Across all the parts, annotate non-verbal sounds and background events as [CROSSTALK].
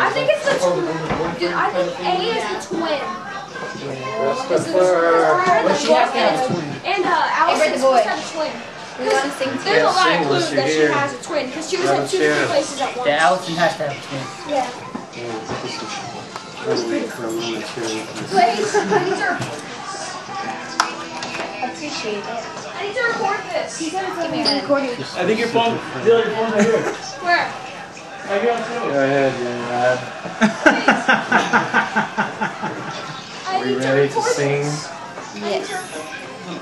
I think it's the twin. Dude, I think A is the twin. That's the fur. But she has to have a twin. And uh, Allison's the supposed to have a twin. We want to sing There's a lot of clues that she has a twin because she was Let at two hear different it. places at once. Yeah, Allison has to have a twin. Yeah. I'll wait for a moment here. Please, I need to, Appreciate it. I need to record this. Give me a recording. I think your phone, Dylan, your phone's right here. Where? Right here on Go ahead, young lad. [LAUGHS] Are need you ready to sing? this. Yes.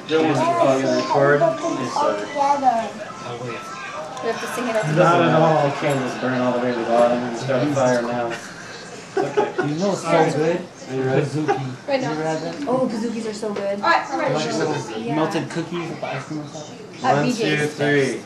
Dylan, oh, you record? Yes, sir. We have to sing it all Not at all. The candles burn all the way to the bottom and start a fire now. Okay. You know it's so good. Are you ready? Kazuki. Right You now. ever had that? Oh, kazookies are so good. Alright, I'm ready. Yeah. Melted cookies with ice cream or something. At One, BJ's. two, three.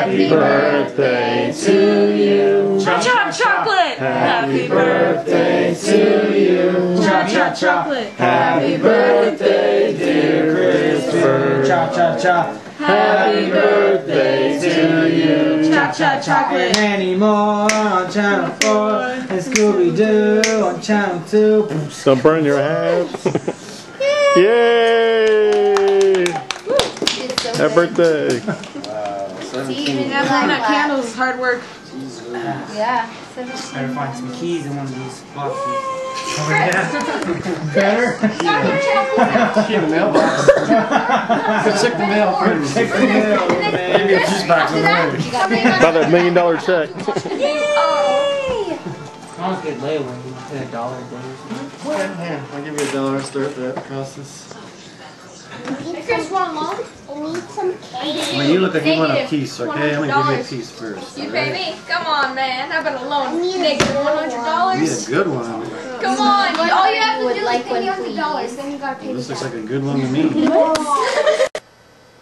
Happy birthday to you. Cha cha chocolate. Happy birthday to you. cha cha chocolate. Happy birthday, dear Christopher. Cha cha cha. Happy birthday to you. Cha cha chocolate. Anymore on channel 4 and Scooby Doo on channel 2. Don't burn your hands. [LAUGHS] Yay! It's so Happy birthday. [LAUGHS] [LAUGHS] Wow, See, even Yeah, black burning that glass. candles is hard work. Yeah. Better find some keys in one of these boxes. [LAUGHS] Oh, Better? Chocolate chocolate. Get a mailbox. Check the mail first. Check the mail, And then man. Give me a juice box over there. You got me. About that million dollar check. [LAUGHS] Oh. Sounds good layaway. You pay a dollar a day or something. Here, I'll give you a dollar. Start that process. Hey, want a loan? I need some cake. When you look like you want a piece, okay? I'm gonna give you a piece first. You alright? pay me? Come on, man. How about a loan? need a Negative good one hundred You dollars. need a good one. Come on. All you have to Would do is like pay me one, hundred dollars. Then you gotta pay me This looks back. like a good one to me. [LAUGHS] [LAUGHS]